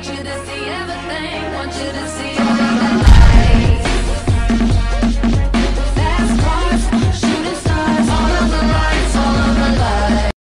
Want you to see everything. Want you to see.